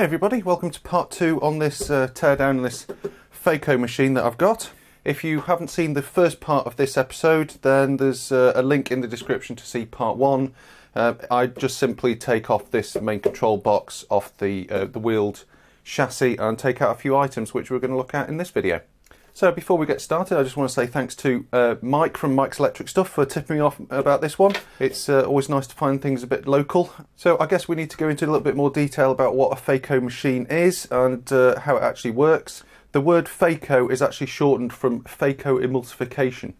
Hey everybody, welcome to part two on this uh, teardown of this Phaco machine that I've got. If you haven't seen the first part of this episode, then there's uh, a link in the description to see part one. Uh, I just simply take off this main control box off the, uh, the wheeled chassis and take out a few items which we're going to look at in this video. So before we get started, I just want to say thanks to uh, Mike from Mike's Electric Stuff for tipping me off about this one. It's uh, always nice to find things a bit local. So I guess we need to go into a little bit more detail about what a Phaco machine is and uh, how it actually works. The word Phaco is actually shortened from phacoemulsification.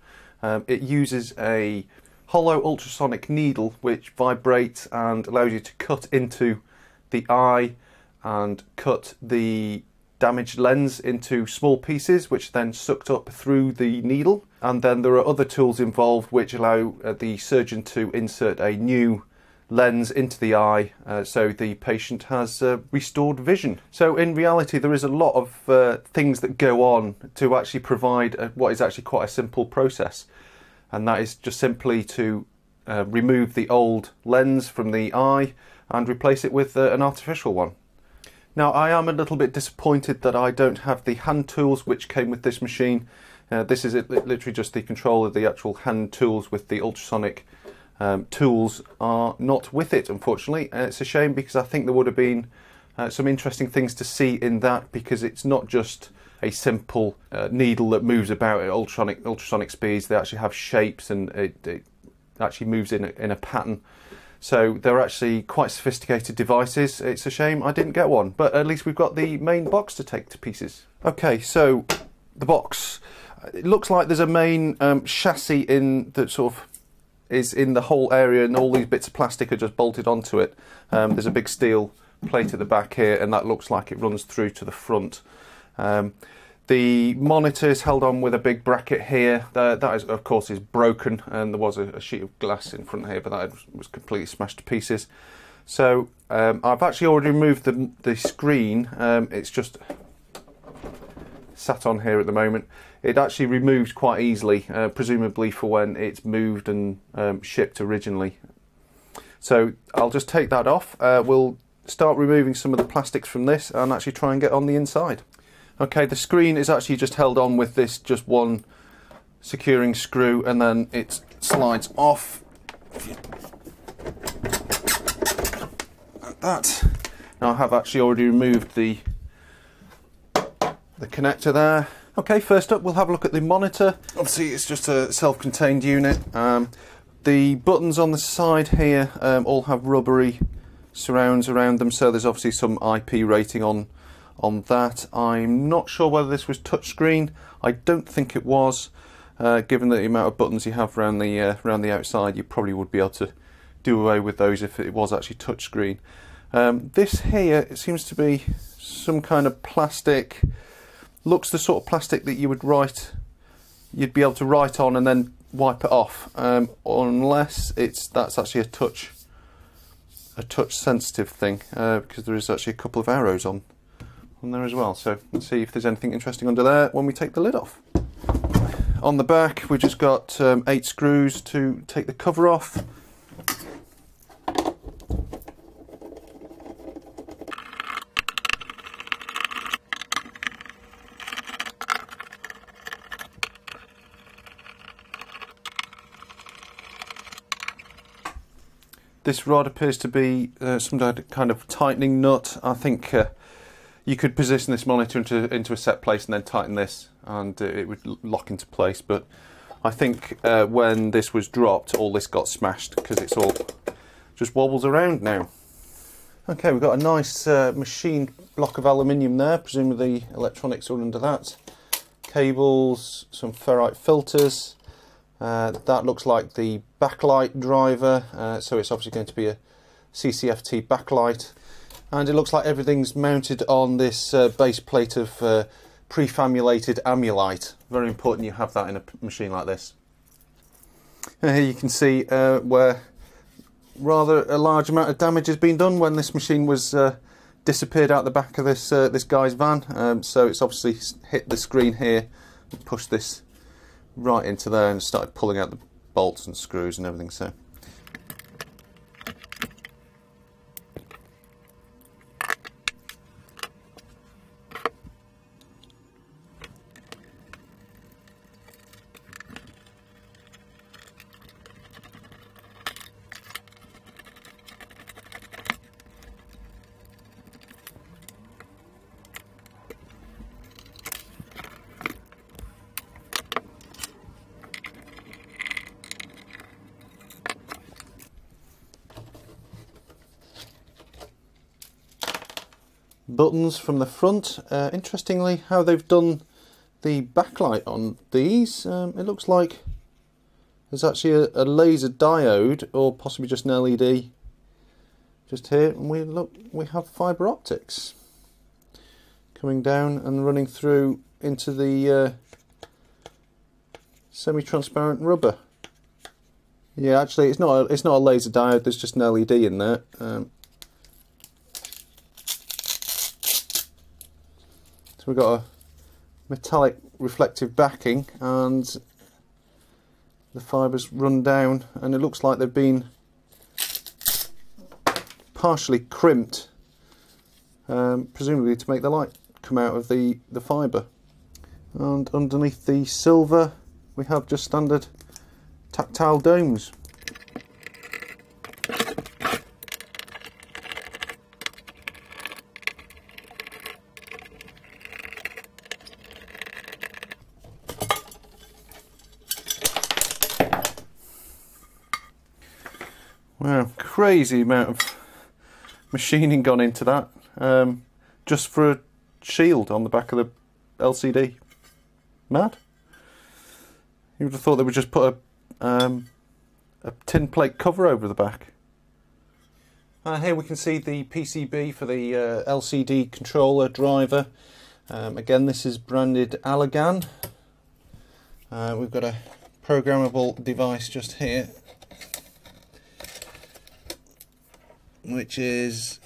Um, it uses a hollow ultrasonic needle which vibrates and allows you to cut into the eye and cut the damaged lens into small pieces which then sucked up through the needle and then there are other tools involved which allow uh, the surgeon to insert a new lens into the eye uh, so the patient has uh, restored vision. So in reality there is a lot of uh, things that go on to actually provide a, what is actually quite a simple process and that is just simply to uh, remove the old lens from the eye and replace it with uh, an artificial one. Now I am a little bit disappointed that I don't have the hand tools which came with this machine. Uh, this is it, literally just the control of the actual hand tools with the ultrasonic um, tools are not with it unfortunately. Uh, it's a shame because I think there would have been uh, some interesting things to see in that because it's not just a simple uh, needle that moves about at ultrasonic, ultrasonic speeds. They actually have shapes and it, it actually moves in a, in a pattern. So they're actually quite sophisticated devices. It's a shame I didn't get one, but at least we've got the main box to take to pieces. Okay, so the box. It looks like there's a main um, chassis in that sort of is in the whole area, and all these bits of plastic are just bolted onto it. Um, there's a big steel plate at the back here, and that looks like it runs through to the front. Um, the monitor is held on with a big bracket here. that is, of course, is broken, and there was a, a, sheet of glass in front here, but that was completely smashed to pieces. So um, I've actually already removed the, the screen. Um, it's just sat on here at the moment. It actually removed quite easily, uh, presumably for when it's moved and um, shipped originally. So I'll just take that off. Uh, we'll start removing some of the plastics from this and actually try and get on the inside. Okay, the screen is actually just held on with this just one securing screw and then it slides off. Like that. Now I have actually already removed the the connector there. Okay, first up we'll have a look at the monitor. Obviously it's just a self-contained unit. Um, the buttons on the side here um, all have rubbery surrounds around them, so there's obviously some IP rating on on that. I'm not sure whether this was touchscreen. I don't think it was. Uh, given the amount of buttons you have around the uh, around the outside, you probably would be able to do away with those if it was actually touchscreen. Um, this here it seems to be some kind of plastic. Looks the sort of plastic that you would write, you'd be able to write on and then wipe it off. Um, unless it's that's actually a touch, a touch sensitive thing uh, because there is actually a couple of arrows on on there as well. So let's see if there's anything interesting under there when we take the lid off. On the back, we've just got um, eight screws to take the cover off. This rod appears to be uh, some kind of tightening nut. I think uh, you could position this monitor into, into a set place and then tighten this and it would lock into place but I think uh, when this was dropped all this got smashed because it's all just wobbles around now. Okay we've got a nice uh, machine block of aluminium there presumably the electronics are under that. Cables, some ferrite filters, uh, that looks like the backlight driver uh, so it's obviously going to be a CCFT backlight and it looks like everything's mounted on this uh, base plate of uh, prefabulated amulite. Very important you have that in a machine like this. And here you can see uh, where rather a large amount of damage has been done when this machine was uh, disappeared out the back of this uh, this guy's van. Um, so it's obviously hit the screen here, pushed this right into there, and started pulling out the bolts and screws and everything. So. Buttons from the front. Uh, interestingly, how they've done the backlight on these, um, it looks like there's actually a, a, laser diode or possibly just an LED just here. And we look we have fiber optics coming down and running through into the uh, semi-transparent rubber. Yeah actually it's not a, it's not a laser diode. There's just an LED in there. Um, we've got a metallic reflective backing and the fibres run down and it looks like they've been partially crimped um, presumably to make the light come out of the, the fibre. And underneath the silver we have just standard tactile domes crazy amount of machining gone into that um, just for a shield on the back of the LCD. Mad. You would have thought they would just put a, um, a tin plate cover over the back. Uh, here we can see the PCB for the uh, LCD controller driver. Um, again, this is branded Allergan. Uh, we've got a programmable device just here which is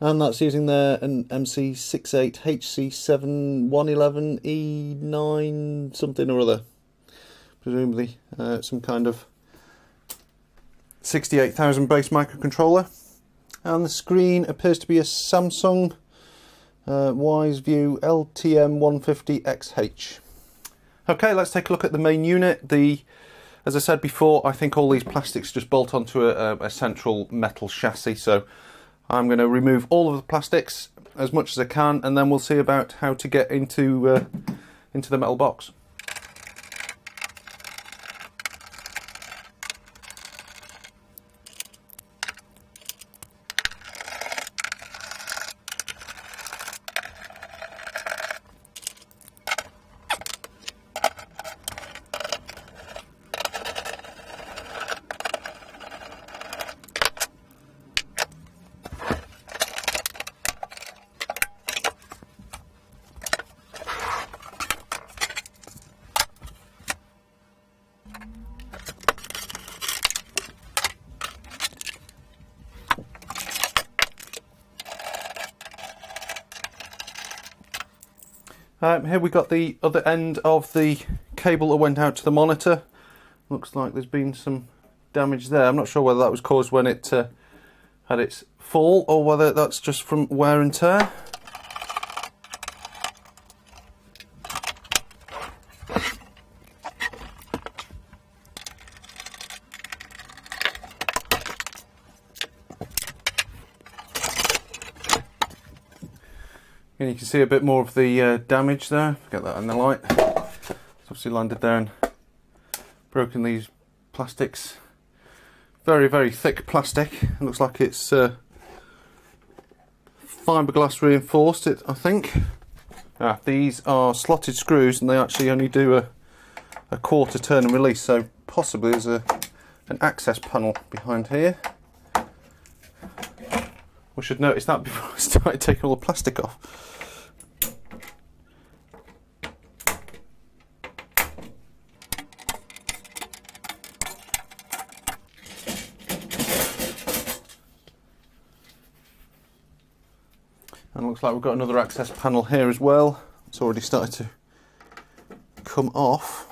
and that's using their an MC68 HC7111E9 something or other. Presumably uh, some kind of 68,000 base microcontroller. And the screen appears to be a Samsung uh, WiseView LTM150XH okay let's take a look at the main unit the as I said before, I think all these plastics just bolt onto a, a central metal chassis. So I'm going to remove all of the plastics as much as I can, and then we'll see about how to get into uh, into the metal box. Um, here we got the other end of the cable that went out to the monitor. Looks like there's been some damage there. I'm not sure whether that was caused when it uh, had its fall or whether that's just from wear and tear. See a bit more of the uh, damage there. Get that in the light. It's obviously landed there and broken these plastics. Very, very thick plastic. It looks like it's uh, fiberglass reinforced, it I think. Ah, these are slotted screws and they actually only do a, a quarter turn and release, so possibly there's a, an access panel behind here. We should notice that before I start taking all the plastic off. Like we've got another access panel here as well. It's already started to come off.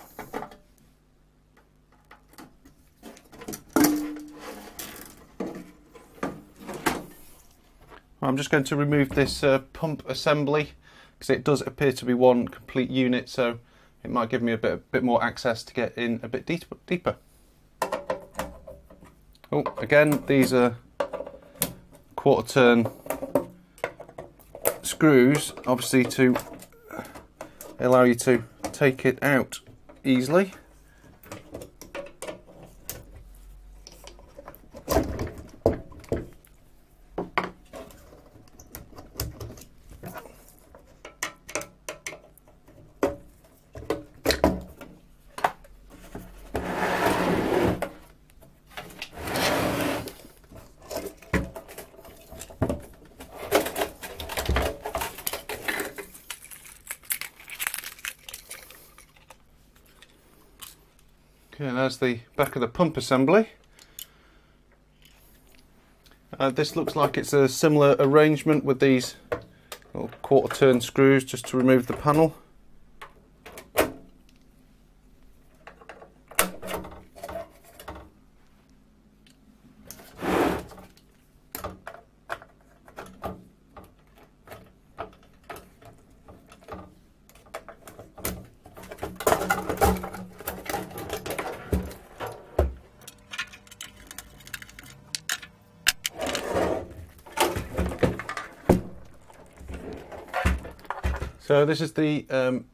I'm just going to remove this uh, pump assembly because it does appear to be one complete unit so it might give me a bit, a bit more access to get in a bit deeper. Oh, again, these are quarter turn screws, obviously to allow you to take it out easily. Okay, there's the back of the pump assembly. Uh, this looks like it's a similar arrangement with these little quarter turn screws just to remove the panel. So this is the um,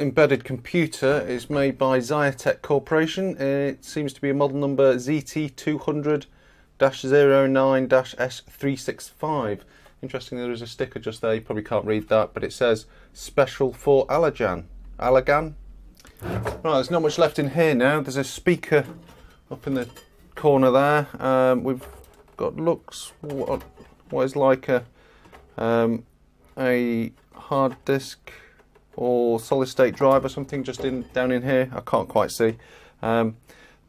embedded computer. It's made by Ziatech Corporation. It seems to be a model number ZT200-09-S365. Interesting, there is a sticker just there. You probably can't read that, but it says "Special for Allergan." Allergan. Right, there's not much left in here now. There's a speaker up in the corner there. Um, we've got looks what what is like a um, a hard disk or solid state drive or something just in down in here. I can't quite see. Um,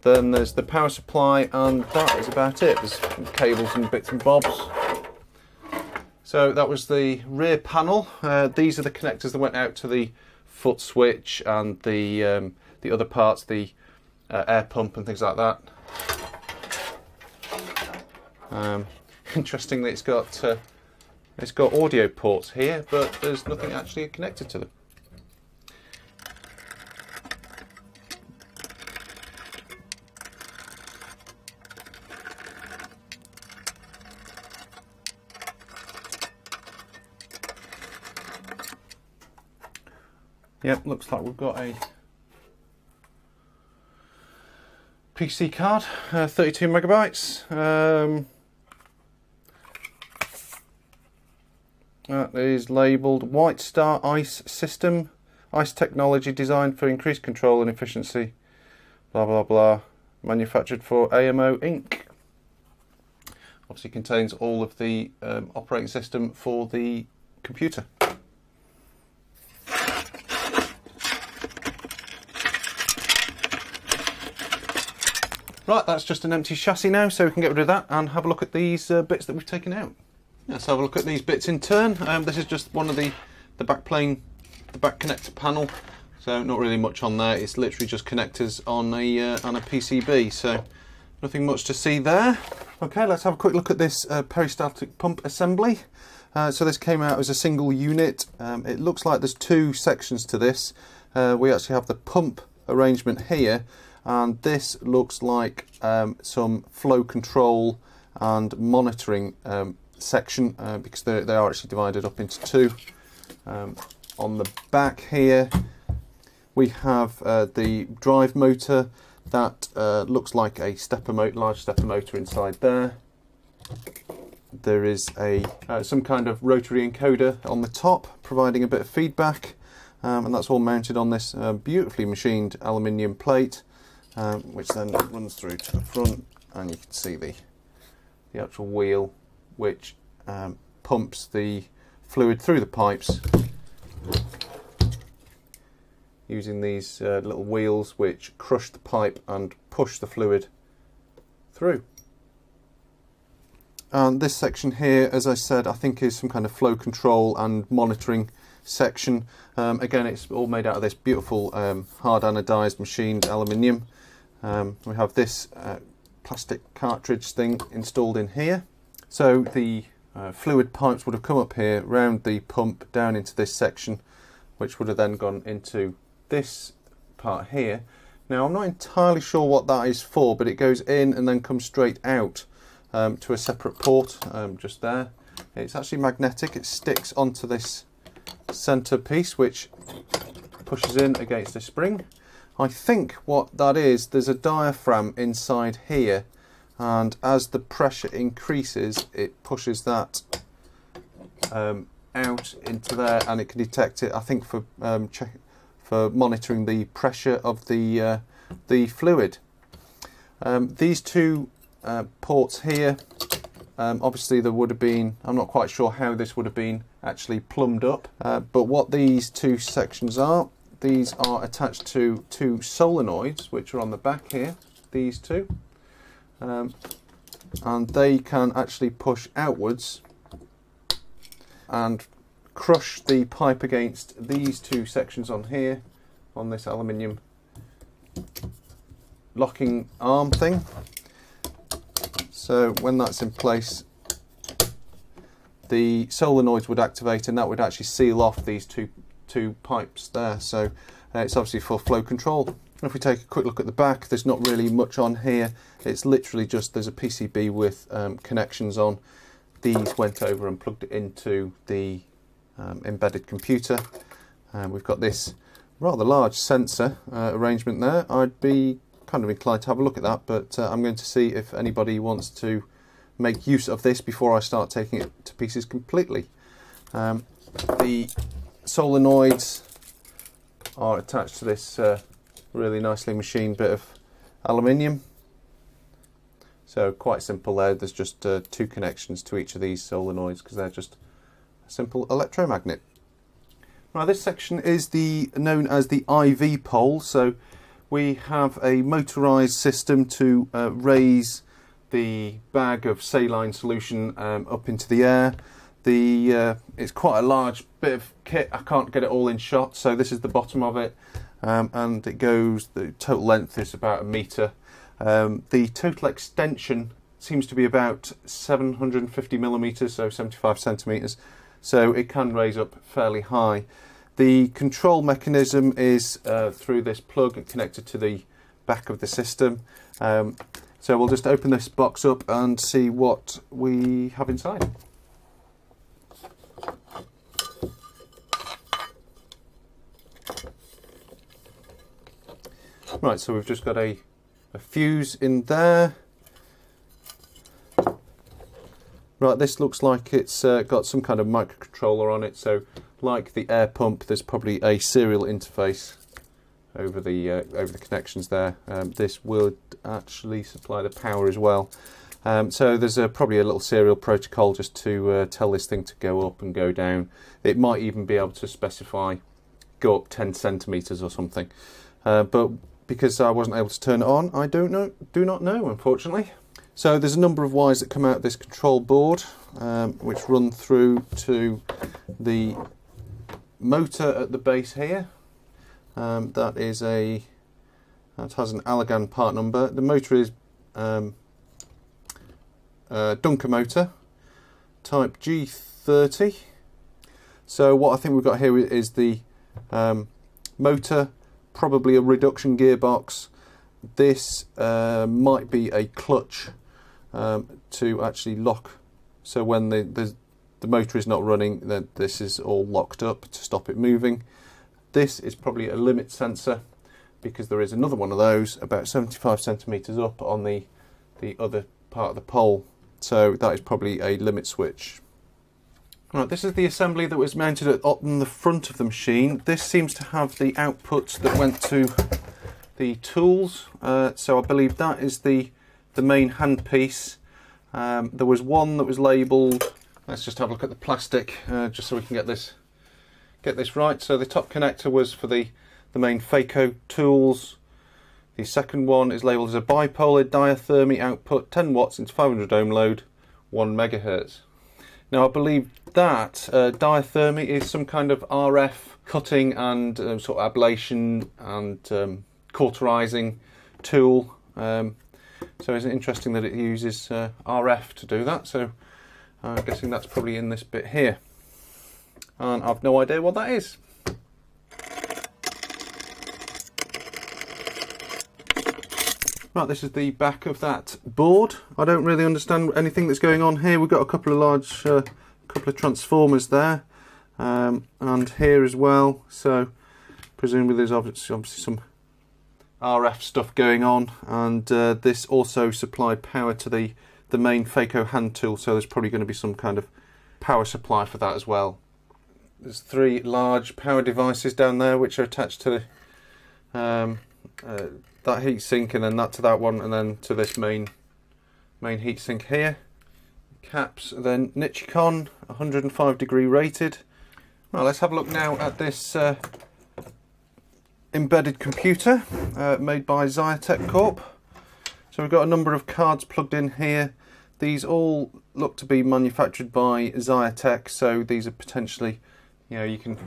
then there's the power supply, and that is about it. There's cables and bits and bobs. So that was the rear panel. Uh, these are the connectors that went out to the foot switch and the um, the other parts, the uh, air pump and things like that. Um, interestingly, it's got uh, it's got audio ports here, but there's nothing actually connected to them. Yep, looks like we've got a PC card, uh, 32 megabytes. Um, That is labelled WhiteStar Ice System. Ice technology designed for increased control and efficiency. Blah blah blah. Manufactured for AMO Inc. Obviously contains all of the um, operating system for the computer. Right, that's just an empty chassis now, so we can get rid of that and have a look at these uh, bits that we've taken out. Let's have a look at these bits in turn. Um, this is just one of the, the back plane, the back connector panel. So not really much on there. It's literally just connectors on a uh, on a PCB. So nothing much to see there. Okay, let's have a quick look at this uh, peristaltic pump assembly. Uh, so this came out as a single unit. Um, it looks like there's two sections to this. Uh, we actually have the pump arrangement here, and this looks like um, some flow control and monitoring um, section uh, because they, are actually divided up into two. Um, on the back here we have uh, the drive motor that uh, looks like a stepper motor, large stepper motor inside there. There is a uh, some kind of rotary encoder on the top providing a bit of feedback um, and that's all mounted on this uh, beautifully machined aluminium plate um, which then runs through to the front and you can see the the actual wheel which um, pumps the fluid through the pipes using these uh, little wheels which crush the pipe and push the fluid through. And this section here, as I said, I think is some kind of flow control and monitoring section. Um, again, it's all made out of this beautiful um, hard anodized machined aluminium. Um, we have this uh, plastic cartridge thing installed in here. So the uh, fluid pipes would have come up here, round the pump, down into this section, which would have then gone into this part here. Now I'm not entirely sure what that is for, but it goes in and then comes straight out um, to a separate port um, just there. It's actually magnetic, it sticks onto this centre piece which pushes in against the spring. I think what that is, there's a diaphragm inside here and as the pressure increases it pushes that um, out into there and it can detect it I think for um, check for monitoring the pressure of the uh, the fluid um, these two uh, ports here um, obviously there would have been I'm not quite sure how this would have been actually plumbed up uh, but what these two sections are these are attached to two solenoids, which are on the back here, these two. Um, and they can actually push outwards and crush the pipe against these two sections on here, on this aluminium locking arm thing. So when that's in place, the solenoids would activate and that would actually seal off these two two pipes there. So uh, it's obviously for flow control. If we take a quick look at the back, there's not really much on here. It's literally just there's a PCB with um, connections on. These went over and plugged it into the um, embedded computer. We've got this rather large sensor uh, arrangement there. I'd be kind of inclined to have a look at that, but uh, I'm going to see if anybody wants to make use of this before I start taking it to pieces completely. Um, the solenoids are attached to this uh, really nicely machined bit of aluminium. So quite simple there, there's just uh, two connections to each of these solenoids because they're just a simple electromagnet. Now this section is the known as the IV pole, so we have a motorized system to uh, raise the bag of saline solution um, up into the air. The uh, it's quite a large bit of kit. I can't get it all in shot, so this is the bottom of it, um, and it goes. The total length is about a meter. Um, the total extension seems to be about 750 millimeters, so 75 centimeters. So it can raise up fairly high. The control mechanism is uh, through this plug connected to the back of the system. Um, so we'll just open this box up and see what we have inside. Right, so we've just got a, a fuse in there. Right, this looks like it's uh, got some kind of microcontroller on it, so like the air pump, there's probably a serial interface over the uh, over the connections there. Um, this would actually supply the power as well. Um, so there's a, probably a little serial protocol just to uh, tell this thing to go up and go down. It might even be able to specify go up 10 centimeters or something. Uh, but because I wasn't able to turn it on, I don't know, do not know, unfortunately. So there's a number of wires that come out of this control board, um, which run through to the motor at the base here. Um, that is a that has an Allergan part number. The motor is um, Dunker motor, type G30. So what I think we've got here is the um, motor, probably a reduction gearbox. This uh, might be a clutch um, to actually lock. So when the, the the motor is not running, then this is all locked up to stop it moving. This is probably a limit sensor because there is another one of those about 75 centimeters up on the the other part of the pole. So that is probably a limit switch. Right, this is the assembly that was mounted at, on the front of the machine. This seems to have the outputs that went to the tools. Uh, so I believe that is the the main handpiece. Um, there was one that was labelled Let's just have a look at the plastic, uh, just so we can get this get this right. So the top connector was for the, the main Phaco tools. The second one is labelled as a bipolar diathermy output, 10 watts into 500 ohm load, 1 megahertz. Now I believe that uh, diathermy is some kind of RF cutting and um, sort of ablation and um, cauterizing tool. Um, so it's interesting that it uses uh, RF to do that. So I'm guessing that's probably in this bit here. And I've no idea what that is. Right, this is the back of that board. I don't really understand anything that's going on here. We've got a couple of large, uh, couple of transformers there, um, and here as well. So presumably there's obviously, obviously some RF stuff going on, and uh, this also supplied power to the the main Phaco hand tool, so there's probably going to be some kind of power supply for that as well. There's three large power devices down there which are attached to um, uh, that heatsink and then that to that one and then to this main main heatsink here. Caps then Nichicon 105 degree rated. Well, let's have a look now at this uh, embedded computer uh, made by Ziatech Corp. So we've got a number of cards plugged in here. These all look to be manufactured by Ziatech, so these are potentially, you know, you can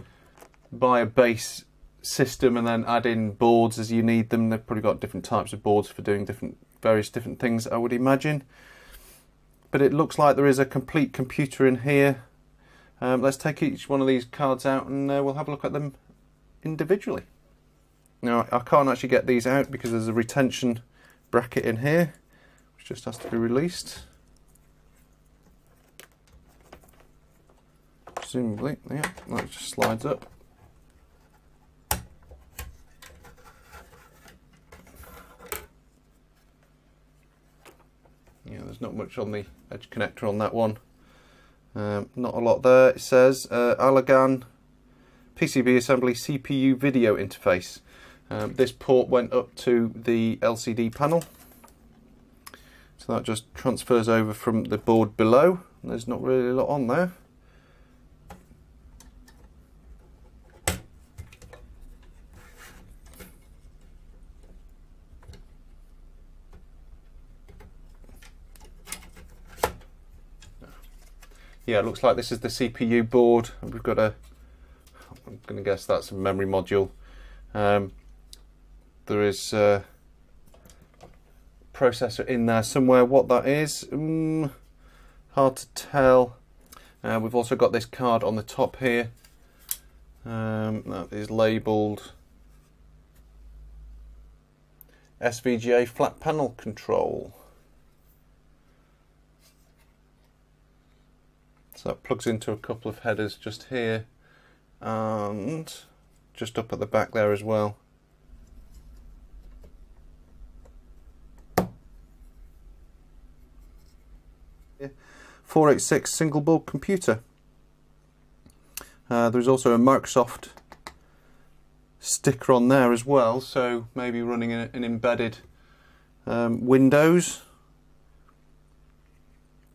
buy a base system and then add in boards as you need them. They've probably got different types of boards for doing different, various different things, I would imagine. But it looks like there is a complete computer in here. Um, let's take each one of these cards out and uh, we'll have a look at them individually. Now I can't actually get these out because there's a retention bracket in here which just has to be released. Presumably, yeah, that just slides up. Yeah, there's not much on the edge connector on that one. Um, not a lot there. It says uh, PCB assembly CPU video interface. Um, this port went up to the LCD panel. So that just transfers over from the board below. There's not really a lot on there. Yeah, it looks like this is the CPU board. We've got a, I'm going to guess that's a memory module. Um, there is a processor in there somewhere. What that is, mm, hard to tell. Uh, we've also got this card on the top here. Um, that is labelled SVGA flat panel control. So that plugs into a couple of headers just here and just up at the back there as well. Yeah. 486 single board computer. Uh, there's also a Microsoft sticker on there as well, so maybe running an, an embedded um, Windows.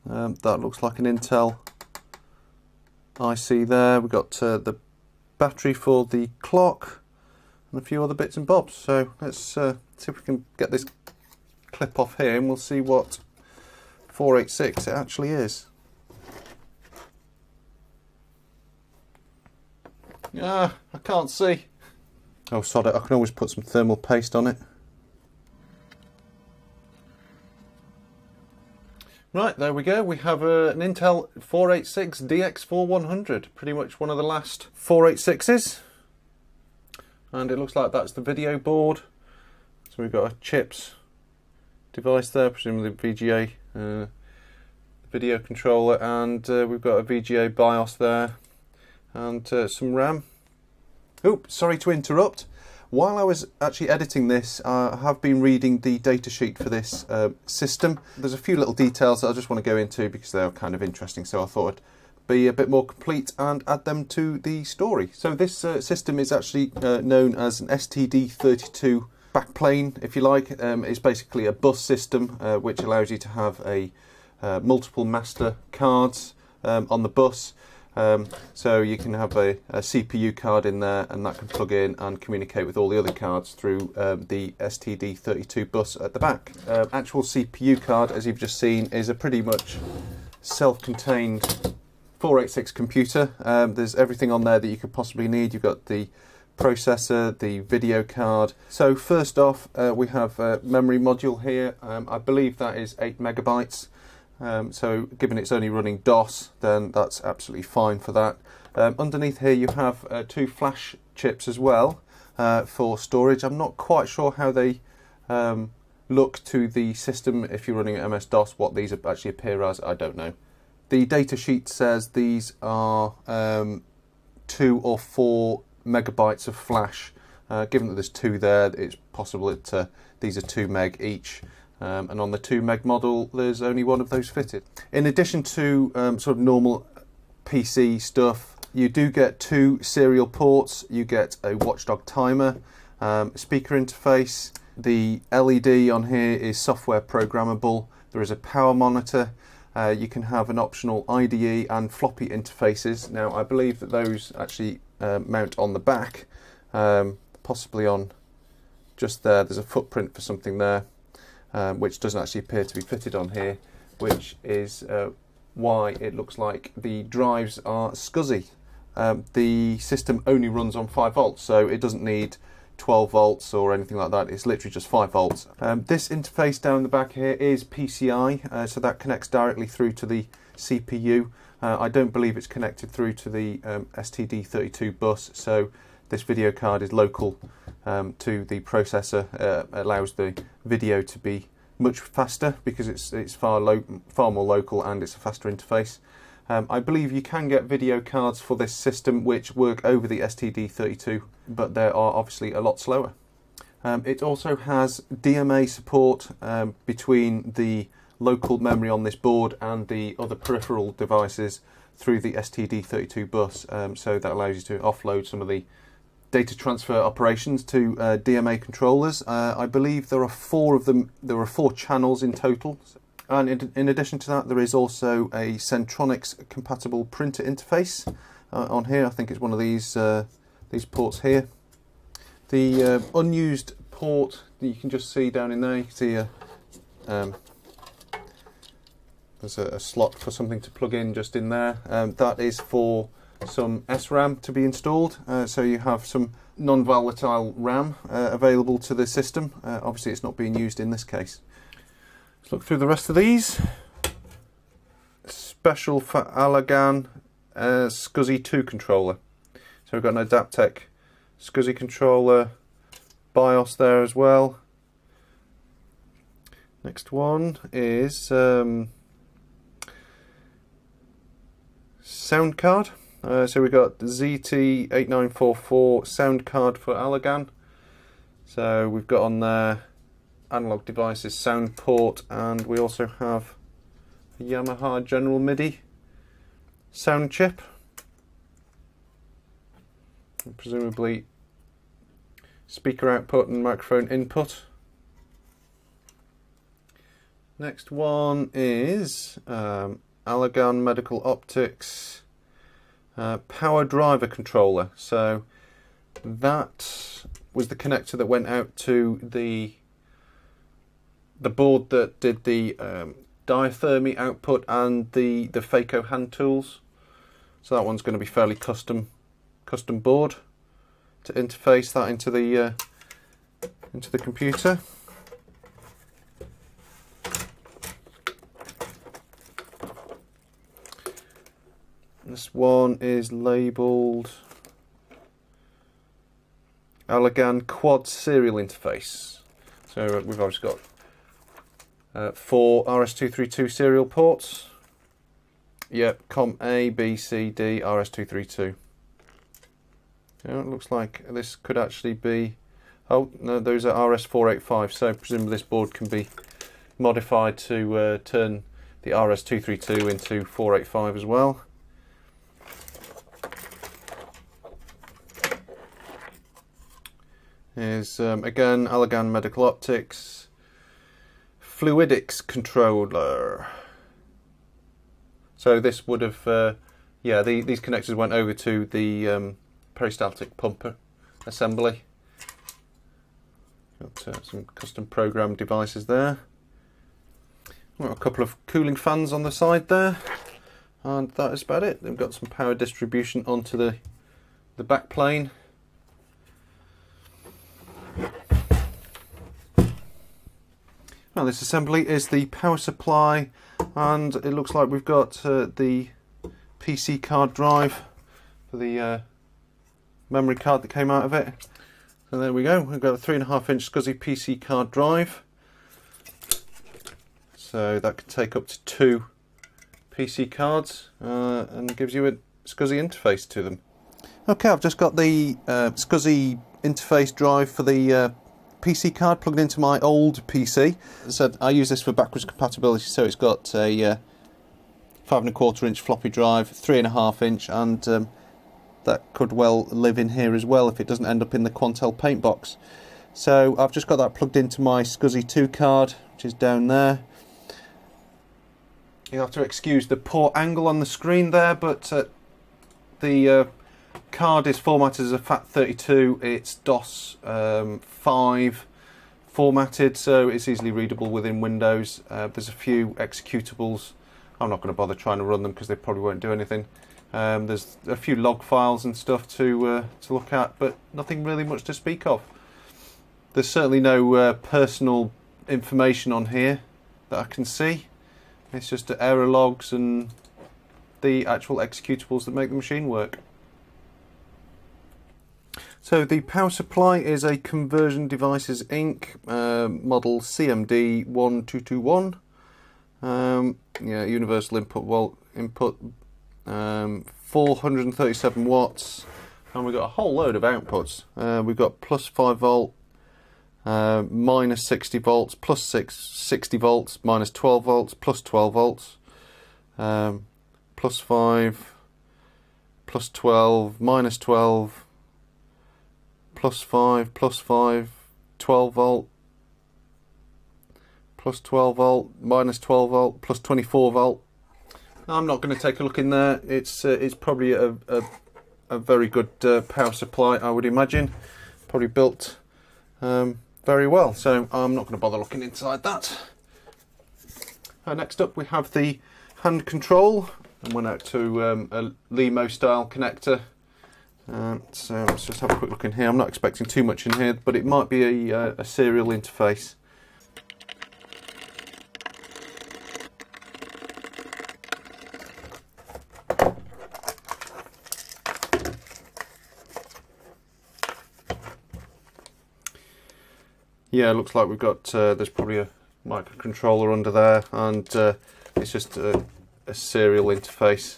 Um, that looks like an Intel IC there. We've got uh, the battery for the clock and a few other bits and bobs. So let's uh, see if we can get this clip off here and we'll see what 486 it actually is. Ah, I can't see. Oh, sod it, I can always put some thermal paste on it. Right, there we go. We have uh, an Intel 486 DX4100, pretty much one of the last 486s. And it looks like that's the video board. So we've got a chips device there, presumably VGA uh, video controller, and uh, we've got a VGA BIOS there, and uh, some RAM. Oops, sorry to interrupt. While I was actually editing this, I have been reading the datasheet for this uh, system. There's a few little details that I just want to go into because they're kind of interesting, so I thought I'd be a bit more complete and add them to the story. So this uh, system is actually uh, known as an STD32 backplane, if you like. Um, it's basically a bus system uh, which allows you to have a uh, multiple master cards um, on the bus. Um, so you can have a, a, CPU card in there and that can plug in and communicate with all the other cards through um, the STD32 bus at the back. Uh, actual CPU card, as you've just seen, is a pretty much self-contained 486 computer. Um, there's everything on there that you could possibly need. You've got the processor, the video card. So first off, uh, we have a memory module here. Um, I believe that is 8 megabytes. Um, so given it's only running DOS, then that's absolutely fine for that. Um, underneath here you have uh, two flash chips as well uh, for storage. I'm not quite sure how they um, look to the system if you're running MS-DOS, what these actually appear as, I don't know. The data sheet says these are um, two or four megabytes of flash. Uh, given that there's two there, it's possible that uh, these are two meg each. Um, and on the 2 meg model, there's only one of those fitted. In addition to um, sort of normal PC stuff, you do get two serial ports. You get a Watchdog timer, um, speaker interface. The LED on here is software programmable. There is a power monitor. Uh, you can have an optional IDE and floppy interfaces. Now, I believe that those actually uh, mount on the back. Um, possibly on just there. There's a footprint for something there, um, which doesn't actually appear to be fitted on here, which is uh, why it looks like the drives are SCSI. Um, the system only runs on 5 volts, so it doesn't need 12 volts or anything like that. It's literally just 5 volts. Um, this interface down the back here is PCI, uh, so that connects directly through to the CPU. Uh, I don't believe it's connected through to the um, STD32 bus, so this video card is local um, to the processor. Uh, allows the video to be much faster because it's it's far low, far more local and it's a faster interface. Um, I believe you can get video cards for this system which work over the STD32, but they are obviously a lot slower. Um, it also has DMA support um, between the local memory on this board and the other peripheral devices through the STD32 bus, um, so that allows you to offload some of the data transfer operations to uh, DMA controllers. Uh, I believe there are four of them. There are four channels in total. And in, in addition to that, there is also a Centronics compatible printer interface uh, on here. I think it's one of these uh, these ports here. The uh, unused port that you can just see down in there. You can see a, um, there's a, a, slot for something to plug in just in there. Um, that is for some SRAM to be installed. Uh, so you have some non-volatile RAM uh, available to the system. Uh, obviously it's not being used in this case. Let's look through the rest of these. Special for Allergan uh, SCSI 2 controller. So we've got an Adaptec SCSI controller, BIOS there as well. Next one is um, sound card. Uh, so we've got ZT8944 sound card for Allergan. So we've got on there analog devices sound port and we also have a Yamaha General MIDI sound chip. And presumably speaker output and microphone input. Next one is um, Allergan Medical Optics uh, power driver controller. So that was the connector that went out to the the board that did the um, diathermy output and the the Phaco hand tools. So that one's going to be fairly custom custom board to interface that into the uh, into the computer. This one is labelled Allergan Quad Serial Interface. So we've obviously got uh, four RS232 serial ports. Yep, COM A, B, C, D, RS232. Yeah, it looks like this could actually be. Oh no, those are RS485. So presumably this board can be modified to uh, turn the RS232 into 485 as well. Is um, again Allergan Medical Optics Fluidics controller. So this would have, uh, yeah, the, these connectors went over to the um, peristaltic pumper assembly. Got uh, some custom program devices there. Got a couple of cooling fans on the side there, and that is about it. They've got some power distribution onto the the back plane Now this assembly is the power supply and it looks like we've got uh, the PC card drive for the uh, memory card that came out of it. So there we go, we've got a 3.5 inch SCSI PC card drive. So that can take up to two PC cards uh, and gives you a SCSI interface to them. Okay, I've just got the uh, SCSI interface drive for the uh, PC card plugged into my old PC. So I use this for backwards compatibility. So it's got a uh, five and a quarter inch floppy drive, three and a half inch, and um, that could well live in here as well if it doesn't end up in the Quantel paint box. So I've just got that plugged into my SCSI 2 card, which is down there. You have to excuse the poor angle on the screen there, but uh, the uh, card is formatted as a FAT32. It's DOS um, 5 formatted, so it's easily readable within Windows. Uh, there's a few executables. I'm not going to bother trying to run them because they probably won't do anything. Um, there's a few log files and stuff to uh, to look at, but nothing really much to speak of. There's certainly no uh, personal information on here that I can see. It's just error logs and the actual executables that make the machine work. So the power supply is a Conversion Devices Inc. Uh, model CMD 1221. Um, yeah, universal input volt input, um, 437 watts, and we've got a whole load of outputs. Uh, we've got plus 5 volt, uh, minus 60 volts, plus six, 60 volts, minus 12 volts, plus 12 volts, um, plus 5, plus 12, minus 12, plus 5, plus 5, 12 volt, plus 12 volt, minus 12 volt, plus 24 volt. I'm not going to take a look in there. It's uh, it's probably a, a, a very good uh, power supply, I would imagine. Probably built um, very well, so I'm not going to bother looking inside that. Uh, next up, we have the hand control. and went out to um, a Lemo style connector. Um, so let's just have a quick look in here. I'm not expecting too much in here, but it might be a, uh, a serial interface. Yeah, it looks like we've got, uh, there's probably a microcontroller under there and uh, it's just a, a serial interface.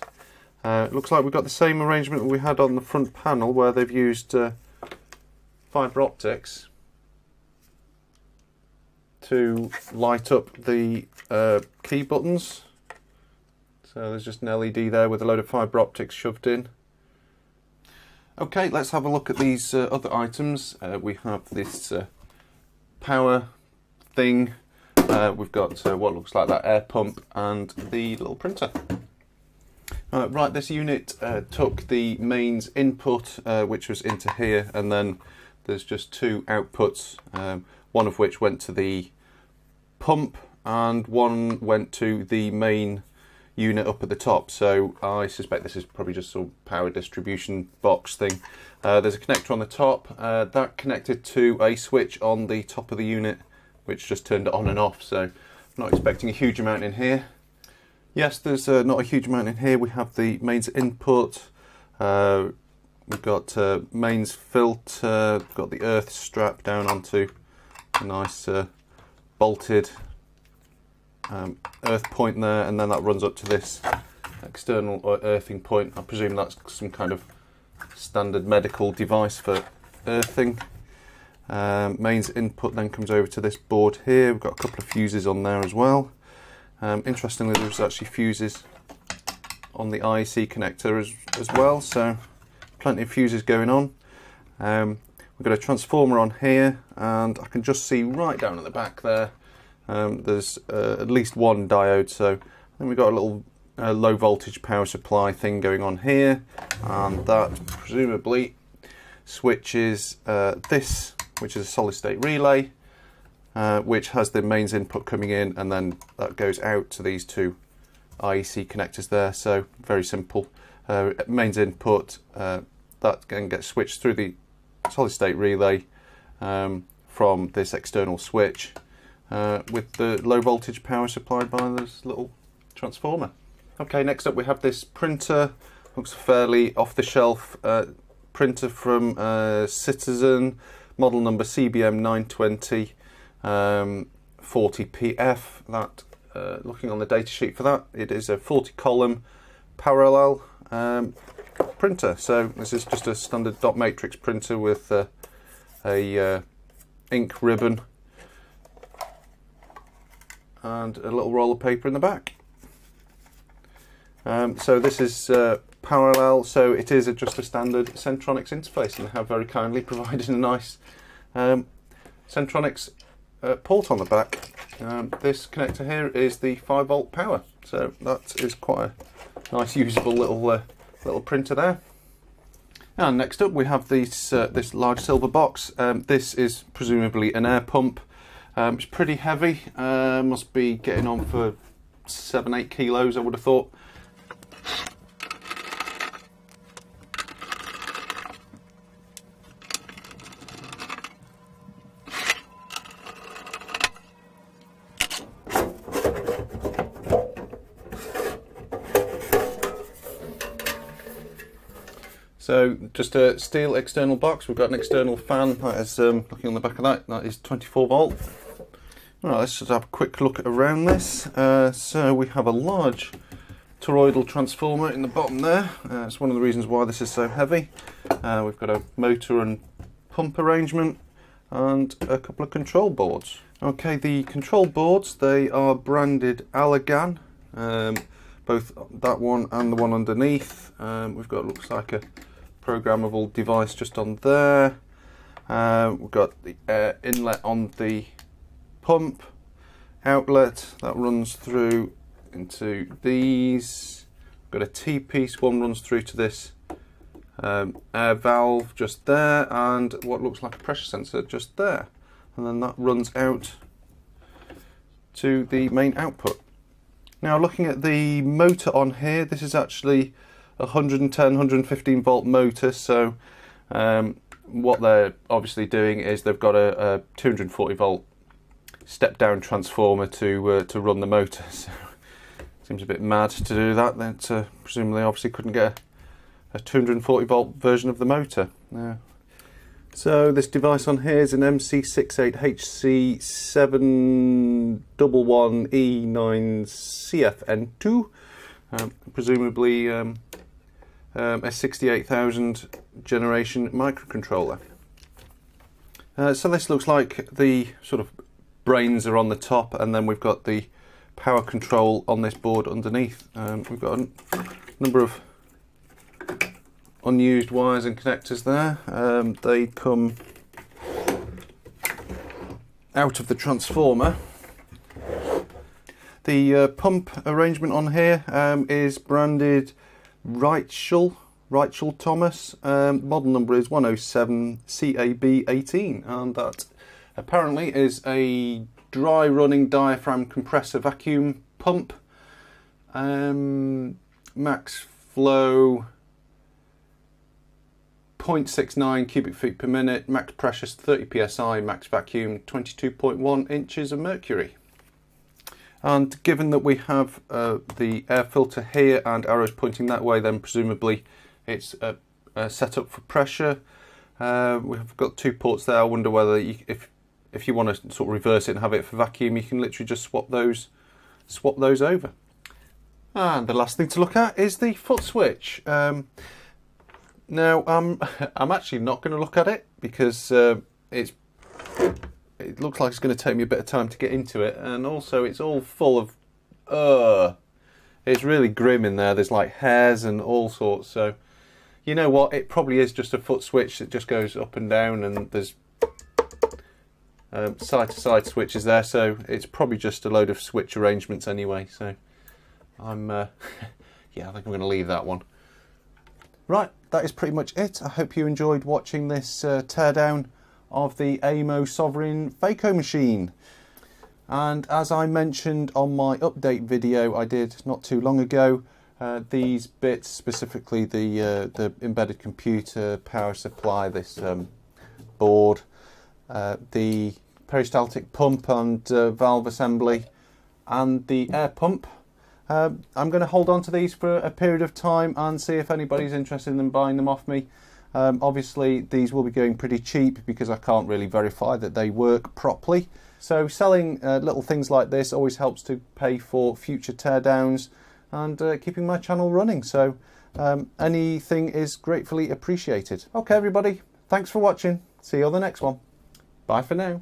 Uh, it looks like we've got the same arrangement we had on the front panel where they've used uh, fibre optics to light up the uh, key buttons. So there's just an LED there with a load of fibre optics shoved in. Okay, let's have a look at these uh, other items. we have this power thing. Uh, we've got uh, what looks like that air pump and the little printer. Uh, right, this unit uh, took the mains input, uh, which was into here, and then there's just two outputs, um, one of which went to the pump and one went to the main unit up at the top. So I suspect this is probably just some power distribution box thing. Uh, there's a connector on the top uh, that connected to a switch on the top of the unit, which just turned it on and off. So I'm not expecting a huge amount in here. Yes, there's uh, not a huge amount in here. We have the mains input. Uh, we've got uh, mains filter. We've got the earth strap down onto a nice uh, bolted um, earth point there and then that runs up to this external earthing point. I presume that's some kind of standard medical device for earthing. Um, mains input then comes over to this board here. We've got a couple of fuses on there as well. Um, interestingly, there's actually fuses on the IEC connector as, as well, so plenty of fuses going on. Um, we've got a transformer on here, and I can just see right down at the back there um, there's uh, at least one diode, so then we've got a little uh, low voltage power supply thing going on here, and that presumably switches uh, this, which is a solid state relay, uh, which has the mains input coming in, and then that goes out to these two IEC connectors there. So very simple. Uh, mains input uh, that can get switched through the solid state relay um, from this external switch uh, with the low voltage power supplied by this little transformer. Okay, next up we have this printer. Looks fairly off the shelf uh, printer from Citizen, model number CBM 920 um, 40PF. That uh, looking on the datasheet for that, it is a 40 column parallel um, printer. So this is just a standard dot matrix printer with uh, a uh, ink ribbon and a little roll of paper in the back. Um, so this is uh, parallel, so it is a, just a standard Centronics interface and they have very kindly provided a nice um, Centronics uh, port on the back. Um, this connector here is the 5 volt power, so that is quite a nice usable little uh, little printer there. And next up, we have this uh, this large silver box. Um, this is presumably an air pump. Um, it's pretty heavy. Uh, must be getting on for seven, eight kilos. I would have thought. So just a steel external box. We've got an external fan that is um, looking on the back of that. That is 24 volt. All right, let's just have a quick look around this. Uh, so we have a large toroidal transformer in the bottom there. Uh, it's one of the reasons why this is so heavy. Uh, we've got a motor and pump arrangement and a couple of control boards. Okay, the control boards, they are branded Allergan. Um, both that one and the one underneath. Um, we've got looks like a programmable device just on there. Uh, we've got the inlet on the pump outlet that runs through into these. We've got a T-piece, one runs through to this um, air valve just there and what looks like a pressure sensor just there. And then that runs out to the main output. Now looking at the motor on here, this is actually 110, 115 volt motor. So um, what they're obviously doing is they've got a, a 240 volt step down transformer to uh, to run the motor. So seems a bit mad to do that. Then uh, presumably obviously couldn't get a, a 240 volt version of the motor. Yeah. So this device on here is an MC68HC711E9CFN2, um, presumably um, um, a 68,000 generation microcontroller. Uh, so this looks like the sort of brains are on the top and then we've got the power control on this board underneath. Um, we've got a number of unused wires and connectors there. Um, they come out of the transformer. The uh, pump arrangement on here um, is branded Rietschle, Rietschle Thomas. Um, model number is 107 CAB18, and that apparently is a dry running diaphragm compressor vacuum pump. Um, max flow 0.69 cubic feet per minute, max pressure 30 psi, max vacuum 22.1 inches of mercury. And given that we have uh, the air filter here and arrows pointing that way, then presumably it's uh, uh, set up for pressure. Uh, we've got two ports there. I wonder whether you, if if you want to sort of reverse it and have it for vacuum, you can literally just swap those swap those over. And the last thing to look at is the foot switch. Um, now I'm I'm actually not going to look at it because uh, it's it looks like it's going to take me a bit of time to get into it, and also it's all full of uh it's really grim in there. There's like hairs and all sorts. So you know what? It probably is just a foot switch that just goes up and down, and there's side to side switches there. So it's probably just a load of switch arrangements anyway. So I'm uh, yeah, I think I'm going to leave that one. Right, that is pretty much it. I hope you enjoyed watching this uh, teardown of the AMO Sovereign Phaco machine. And as I mentioned on my update video I did not too long ago, uh, these bits, specifically the uh, the embedded computer, power supply, this um, board, uh, the peristaltic pump and uh, valve assembly, and the air pump. Uh, I'm going to hold on to these for a period of time and see if anybody's interested in buying them off me. Um, obviously, these will be going pretty cheap because I can't really verify that they work properly. So, selling uh, little things like this always helps to pay for future teardowns and uh, keeping my channel running. So, um, anything is gratefully appreciated. Okay, everybody, thanks for watching. See you on the next one. Bye for now.